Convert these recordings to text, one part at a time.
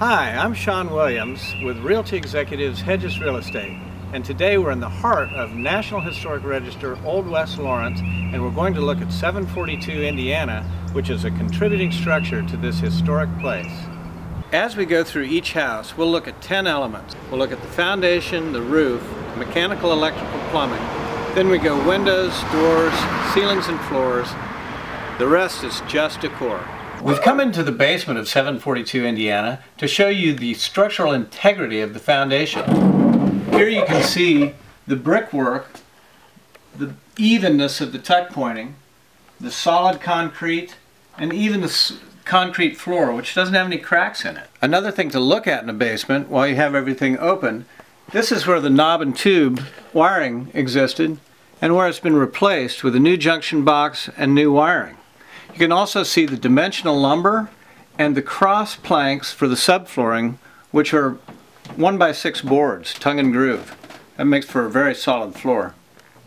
Hi, I'm Sean Williams with Realty Executives Hedges Real Estate and today we're in the heart of National Historic Register Old West Lawrence and we're going to look at 742 Indiana which is a contributing structure to this historic place. As we go through each house we'll look at 10 elements. We'll look at the foundation, the roof, mechanical electrical plumbing, then we go windows, doors, ceilings and floors. The rest is just decor. We've come into the basement of 742 Indiana to show you the structural integrity of the foundation. Here you can see the brickwork, the evenness of the tuck pointing, the solid concrete, and even the concrete floor, which doesn't have any cracks in it. Another thing to look at in a basement while you have everything open, this is where the knob and tube wiring existed and where it's been replaced with a new junction box and new wiring. You can also see the dimensional lumber and the cross planks for the subflooring, which are 1 by 6 boards, tongue and groove. That makes for a very solid floor.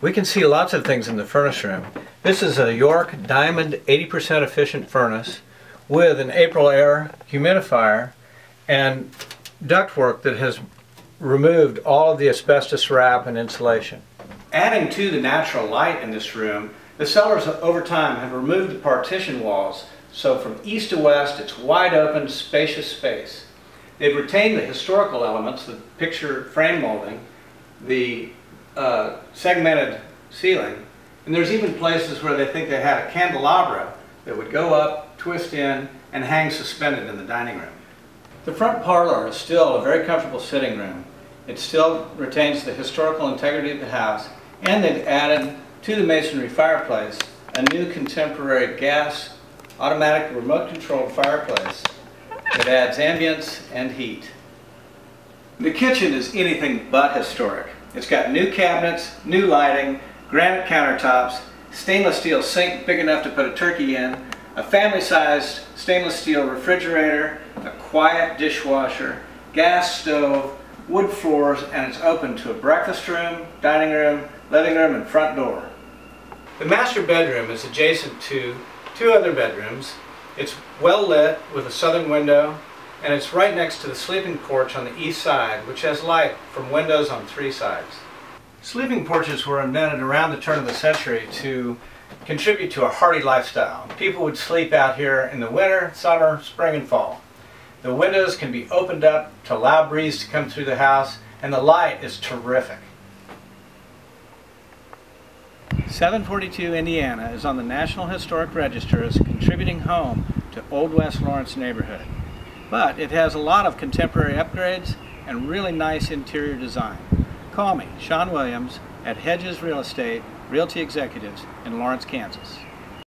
We can see lots of things in the furnace room. This is a York Diamond 80% efficient furnace with an Aprilaire humidifier and ductwork that has removed all of the asbestos wrap and insulation. Adding to the natural light in this room the sellers over time have removed the partition walls, so from east to west it's wide open, spacious space. They've retained the historical elements, the picture frame molding, the uh, segmented ceiling, and there's even places where they think they had a candelabra that would go up, twist in, and hang suspended in the dining room. The front parlor is still a very comfortable sitting room. It still retains the historical integrity of the house, and they've added to the masonry fireplace a new contemporary gas automatic remote controlled fireplace that adds ambience and heat. The kitchen is anything but historic. It's got new cabinets, new lighting, granite countertops, stainless steel sink big enough to put a turkey in, a family-sized stainless steel refrigerator, a quiet dishwasher, gas stove, wood floors, and it's open to a breakfast room, dining room, living room, and front door. The master bedroom is adjacent to two other bedrooms. It's well lit with a southern window and it's right next to the sleeping porch on the east side which has light from windows on three sides. Sleeping porches were invented around the turn of the century to contribute to a hardy lifestyle. People would sleep out here in the winter, summer, spring, and fall. The windows can be opened up to allow breeze to come through the house and the light is terrific. 742 Indiana is on the National Historic Register as a contributing home to Old West Lawrence neighborhood. But it has a lot of contemporary upgrades and really nice interior design. Call me, Sean Williams, at Hedges Real Estate Realty Executives in Lawrence, Kansas.